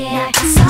yeah.